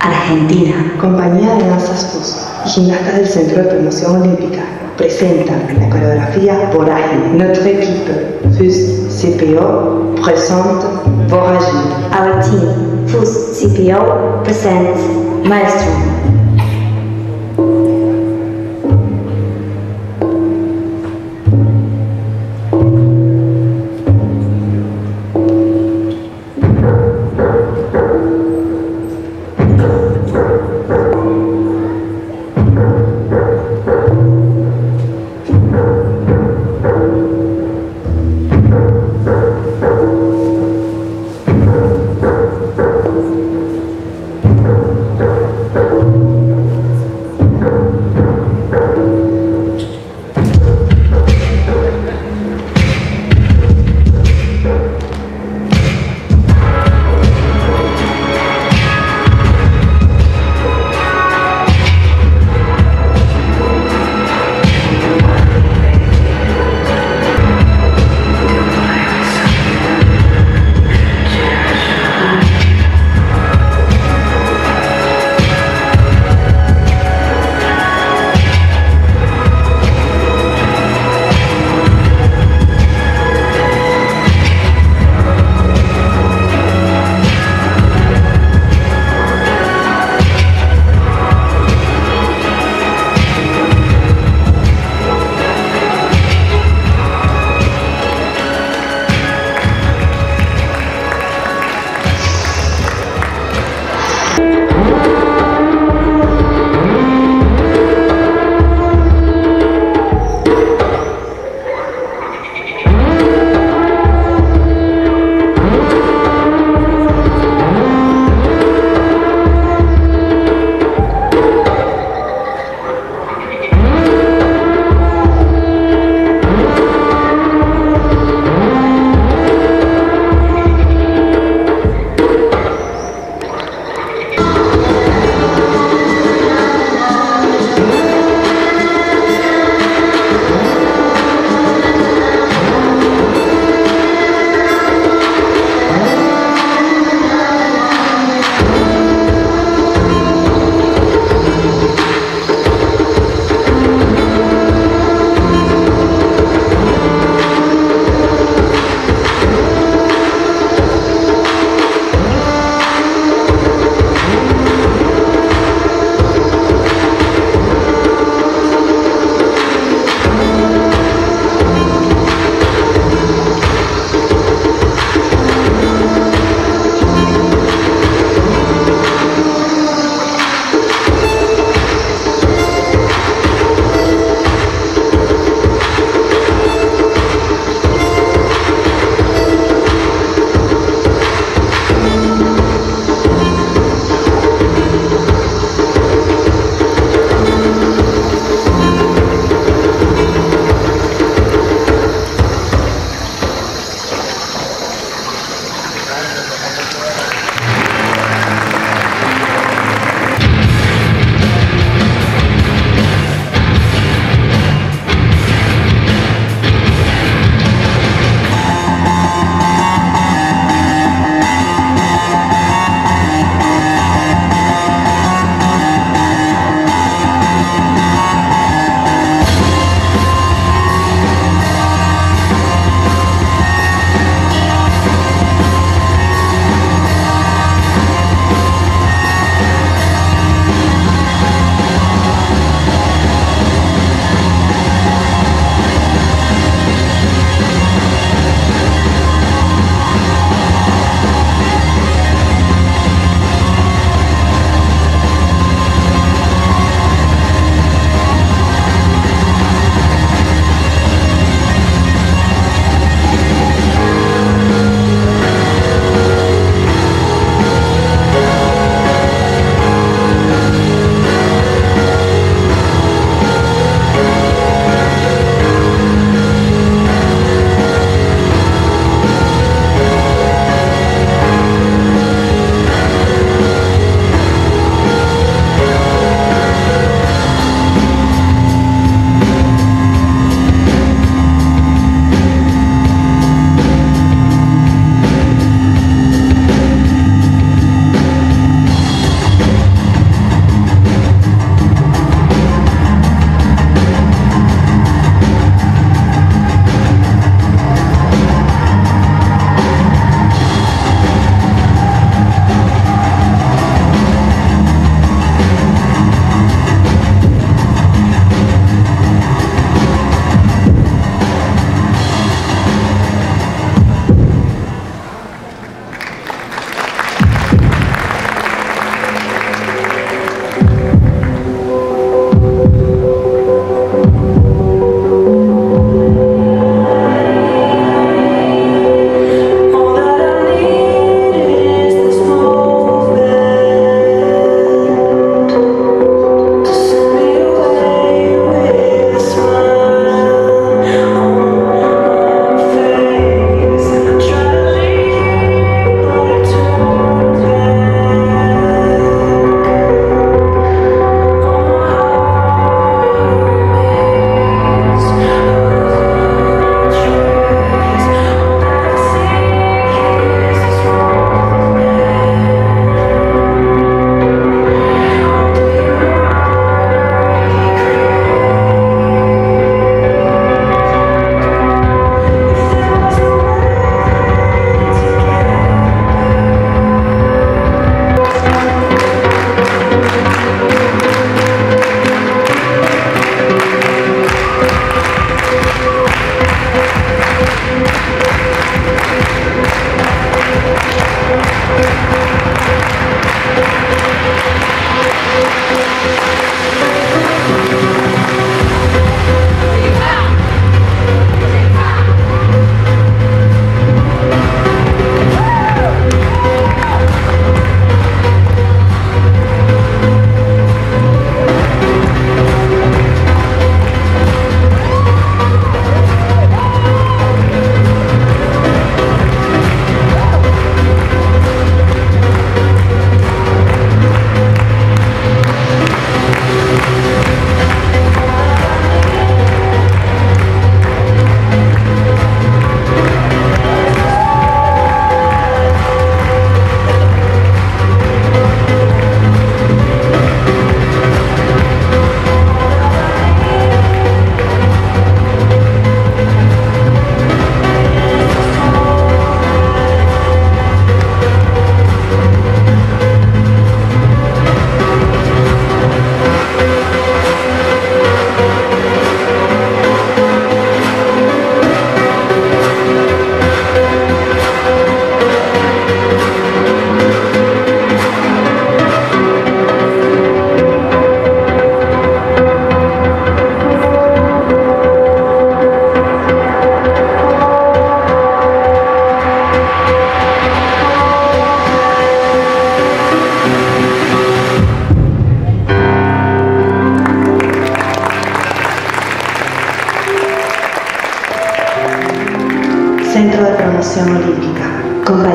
Argentina. Compañía de Danzas FUS y Gimnastas del Centro de Promoción Olímpica presentan la coreografía Vorágine. Notre équipe FUS CPO présente Vorágine. Our team, FUS CPO, presents Maelstrom.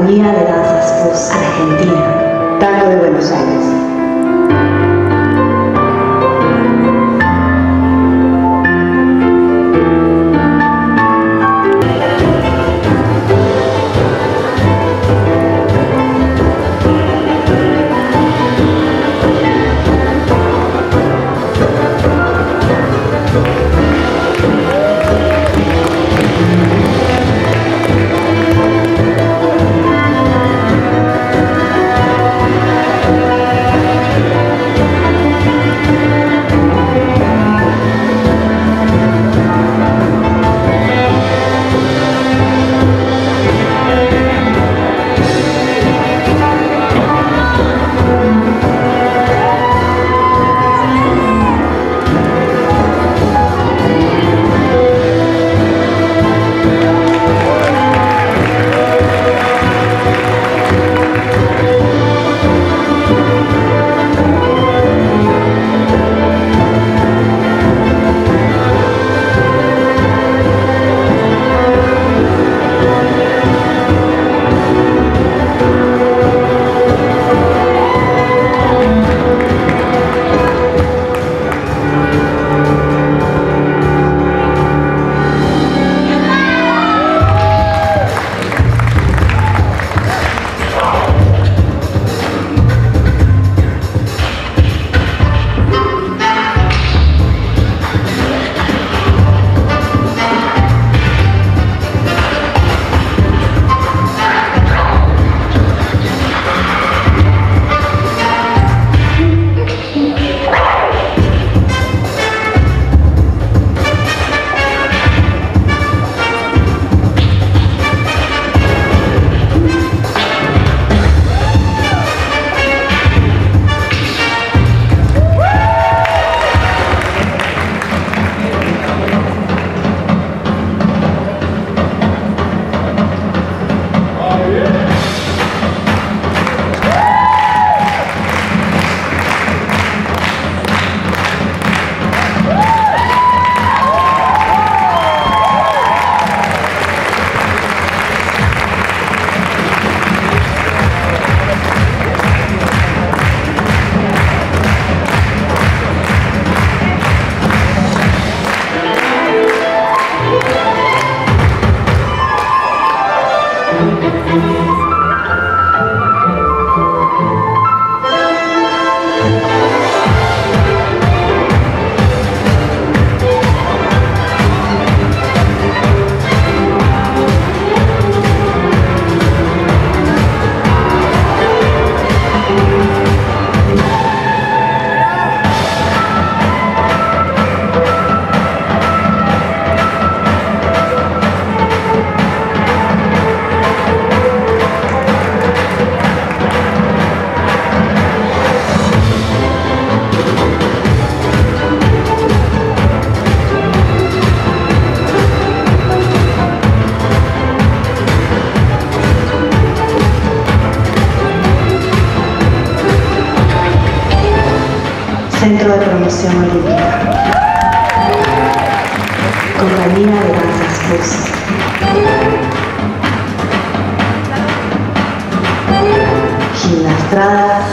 Compañía de Danzas FUS Argentina. Tango de Buenos Aires. Centro de Promoción Olímpica. Compañía de Danzas Plus. Gimnastrada